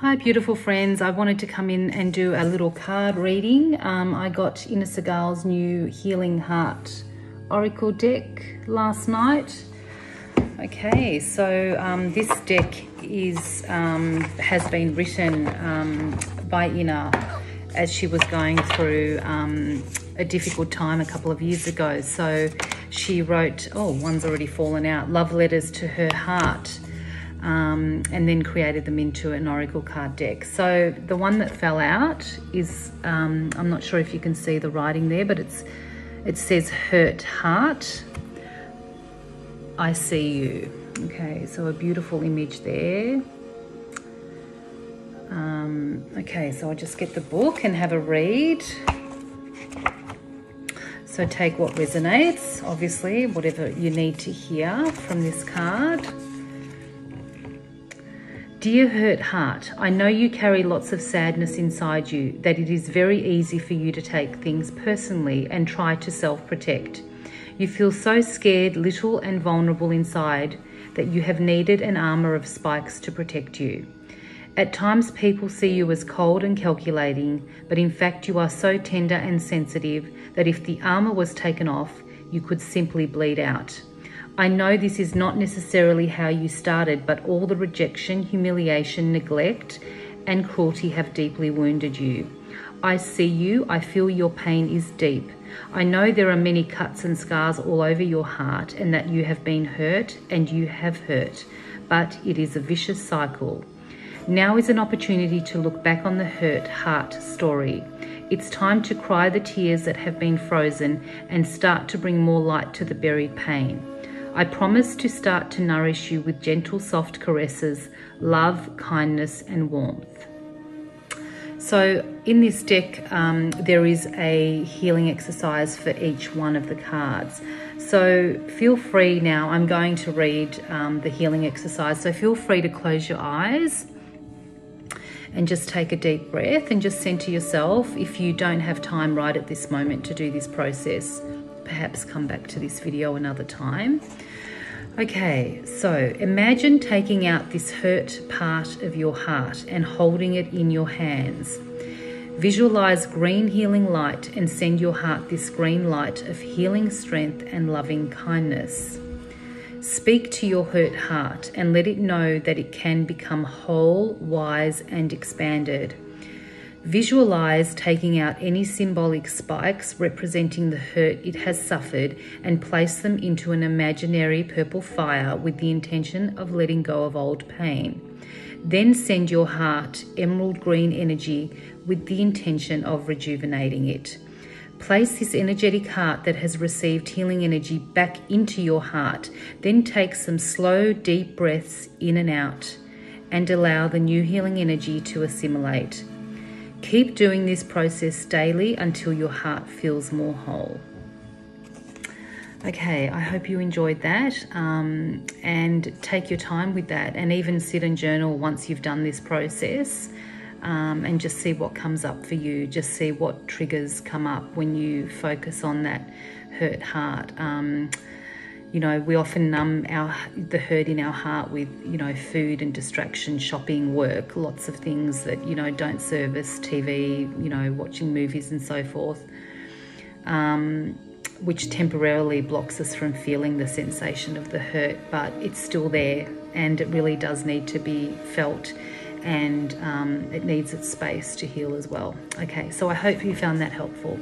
Hi, beautiful friends. I wanted to come in and do a little card reading. Um, I got Inna Segal's new Healing Heart Oracle deck last night. Okay, so um, this deck is um, has been written um, by Inna as she was going through um, a difficult time a couple of years ago. So she wrote, oh, one's already fallen out, love letters to her heart um, and then created them into an oracle card deck. So the one that fell out is, um, I'm not sure if you can see the writing there, but it's it says hurt heart. I see you. Okay, so a beautiful image there. Um, okay, so I'll just get the book and have a read. So take what resonates, obviously, whatever you need to hear from this card. Dear hurt heart, I know you carry lots of sadness inside you, that it is very easy for you to take things personally and try to self protect. You feel so scared, little, and vulnerable inside that you have needed an armour of spikes to protect you. At times, people see you as cold and calculating, but in fact, you are so tender and sensitive that if the armour was taken off, you could simply bleed out. I know this is not necessarily how you started, but all the rejection, humiliation, neglect, and cruelty have deeply wounded you. I see you, I feel your pain is deep. I know there are many cuts and scars all over your heart, and that you have been hurt and you have hurt, but it is a vicious cycle. Now is an opportunity to look back on the hurt heart story. It's time to cry the tears that have been frozen and start to bring more light to the buried pain. I promise to start to nourish you with gentle, soft caresses, love, kindness, and warmth. So, in this deck, um, there is a healing exercise for each one of the cards. So, feel free now. I'm going to read um, the healing exercise. So, feel free to close your eyes and just take a deep breath and just center yourself. If you don't have time right at this moment to do this process, perhaps come back to this video another time. Okay, so imagine taking out this hurt part of your heart and holding it in your hands. Visualize green healing light and send your heart this green light of healing strength and loving kindness. Speak to your hurt heart and let it know that it can become whole, wise, and expanded. Visualize taking out any symbolic spikes representing the hurt it has suffered and place them into an imaginary purple fire with the intention of letting go of old pain. Then send your heart emerald green energy with the intention of rejuvenating it. Place this energetic heart that has received healing energy back into your heart. Then take some slow, deep breaths in and out and allow the new healing energy to assimilate. Keep doing this process daily until your heart feels more whole. Okay, I hope you enjoyed that um, and take your time with that and even sit and journal once you've done this process um, and just see what comes up for you. Just see what triggers come up when you focus on that hurt heart. Um, you know, we often numb our the hurt in our heart with, you know, food and distraction, shopping, work, lots of things that, you know, don't serve us, TV, you know, watching movies and so forth, um, which temporarily blocks us from feeling the sensation of the hurt, but it's still there and it really does need to be felt and um, it needs its space to heal as well. Okay, so I hope you found that helpful.